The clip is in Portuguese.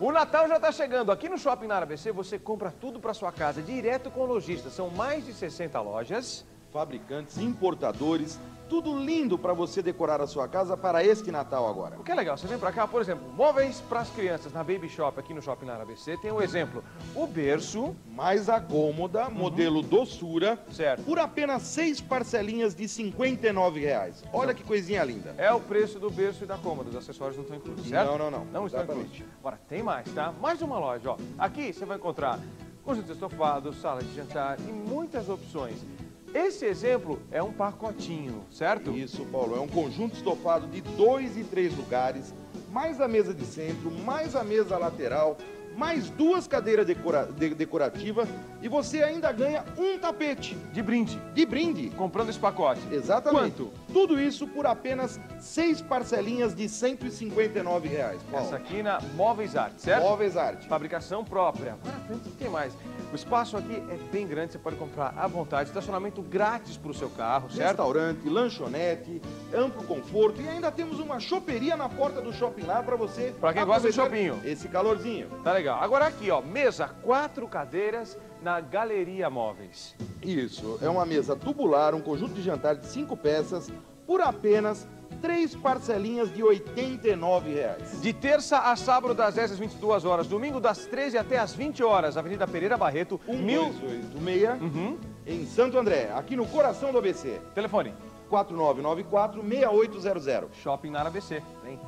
O Natal já está chegando. Aqui no Shopping na ABC você compra tudo para sua casa direto com o lojista. São mais de 60 lojas. Fabricantes, importadores, tudo lindo para você decorar a sua casa para este Natal agora. O que é legal, você vem para cá, por exemplo, móveis para as crianças na Baby Shop aqui no Shopping na ABC. Tem um exemplo, o berço. Mais a cômoda, modelo doçura, Certo. por apenas seis parcelinhas de 59 reais. Olha que coisinha linda. É o preço do berço e da cômoda, os acessórios não estão incluídos, certo? Não, não, não. Não estão Exatamente. incluídos. Agora, tem mais, tá? Mais uma loja, ó. Aqui você vai encontrar conjuntos estofados, sala de jantar e muitas opções. Esse exemplo é um pacotinho, certo? Isso, Paulo, é um conjunto estofado de dois e três lugares, mais a mesa de centro, mais a mesa lateral, mais duas cadeiras decora- de- decorativas e você ainda ganha um tapete De brinde, de brinde. comprando esse pacote. Exatamente. Quanto? Tudo isso por apenas seis parcelinhas de 159 reais, Paulo. Essa aqui na Móveis Arte, certo? Móveis Arte. Fabricação própria. Agora frente tem mais. O espaço aqui é bem grande, você pode comprar à vontade. Estacionamento grátis para o seu carro, certo? Restaurante, lanchonete, amplo conforto e ainda temos uma choperia na porta do shopping lá para você. Pra quem gosta de chopinho. Esse calorzinho. Tá legal. Agora aqui, ó, mesa, quatro cadeiras na Galeria Móveis. Isso, é uma mesa tubular, um conjunto de jantar de cinco peças por apenas três parcelinhas de 89 reais. De terça a sábado, das 10 às 22 horas. Domingo, das 13 até às 20 horas. Avenida Pereira Barreto, mil... 1286, Uhum. em Santo André, aqui no coração do ABC. Telefone. 4994-6800. Shopping na ABC. Vem.